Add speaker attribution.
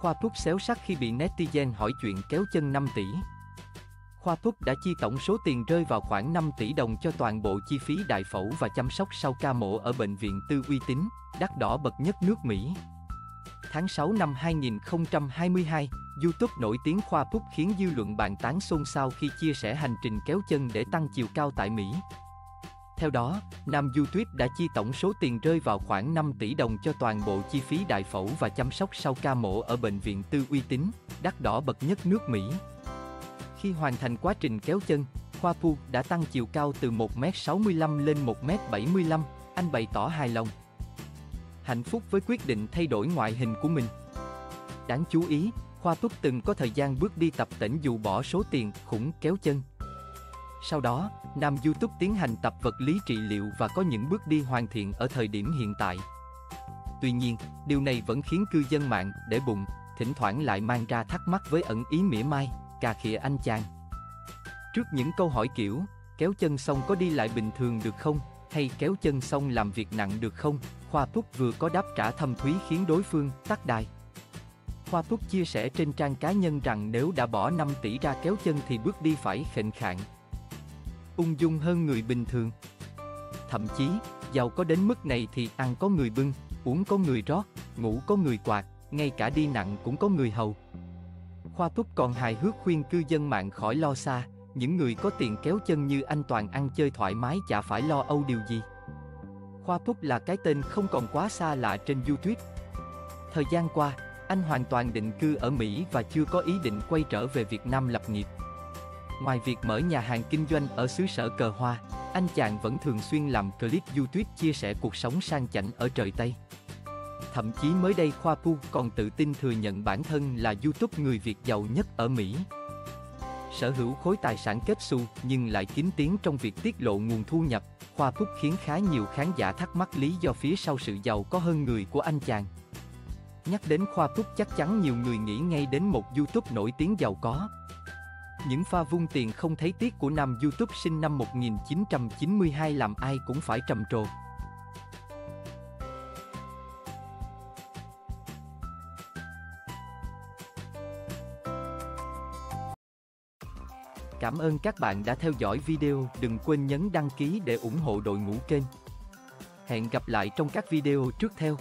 Speaker 1: Khoa thuốc xéo sắc khi bị netizen hỏi chuyện kéo chân 5 tỷ. Khoa thuốc đã chi tổng số tiền rơi vào khoảng 5 tỷ đồng cho toàn bộ chi phí đại phẫu và chăm sóc sau ca mổ ở bệnh viện tư uy tín, đắt đỏ bậc nhất nước Mỹ. Tháng 6 năm 2022, YouTube nổi tiếng Khoa Phúc khiến dư luận bàn tán xôn xao khi chia sẻ hành trình kéo chân để tăng chiều cao tại Mỹ. Theo đó, nam YouTube đã chi tổng số tiền rơi vào khoảng 5 tỷ đồng cho toàn bộ chi phí đại phẫu và chăm sóc sau ca mổ ở bệnh viện tư uy tín, đắt đỏ bậc nhất nước Mỹ. Khi hoàn thành quá trình kéo chân, Khoa Pu đã tăng chiều cao từ 1m65 lên 1m75, anh bày tỏ hài lòng. Hạnh phúc với quyết định thay đổi ngoại hình của mình. Đáng chú ý, Khoa Túc từng có thời gian bước đi tập tỉnh dù bỏ số tiền khủng kéo chân. Sau đó, nam YouTube tiến hành tập vật lý trị liệu và có những bước đi hoàn thiện ở thời điểm hiện tại. Tuy nhiên, điều này vẫn khiến cư dân mạng để bụng, thỉnh thoảng lại mang ra thắc mắc với ẩn ý mỉa mai, cà khịa anh chàng. Trước những câu hỏi kiểu, kéo chân xong có đi lại bình thường được không, hay kéo chân xong làm việc nặng được không, Khoa Túc vừa có đáp trả thâm thúy khiến đối phương tắt đài. Khoa Túc chia sẻ trên trang cá nhân rằng nếu đã bỏ 5 tỷ ra kéo chân thì bước đi phải khệnh khạng, ung dung hơn người bình thường. Thậm chí, giàu có đến mức này thì ăn có người bưng, uống có người rót, ngủ có người quạt, ngay cả đi nặng cũng có người hầu. Khoa Túc còn hài hước khuyên cư dân mạng khỏi lo xa, những người có tiền kéo chân như anh Toàn ăn chơi thoải mái chả phải lo âu điều gì. Khoa Túc là cái tên không còn quá xa lạ trên YouTube. Thời gian qua, anh hoàn toàn định cư ở Mỹ và chưa có ý định quay trở về Việt Nam lập nghiệp. Ngoài việc mở nhà hàng kinh doanh ở xứ sở cờ hoa, anh chàng vẫn thường xuyên làm clip YouTube chia sẻ cuộc sống sang chảnh ở trời Tây. Thậm chí mới đây Khoa Pu còn tự tin thừa nhận bản thân là YouTube người Việt giàu nhất ở Mỹ. Sở hữu khối tài sản kết xu nhưng lại kín tiếng trong việc tiết lộ nguồn thu nhập, Khoa Phúc khiến khá nhiều khán giả thắc mắc lý do phía sau sự giàu có hơn người của anh chàng. Nhắc đến Khoa Phúc chắc chắn nhiều người nghĩ ngay đến một YouTube nổi tiếng giàu có. Những pha vung tiền không thấy tiếc của nam YouTube sinh năm 1992 làm ai cũng phải trầm trồ. Cảm ơn các bạn đã theo dõi video, đừng quên nhấn đăng ký để ủng hộ đội ngũ kênh. Hẹn gặp lại trong các video trước theo.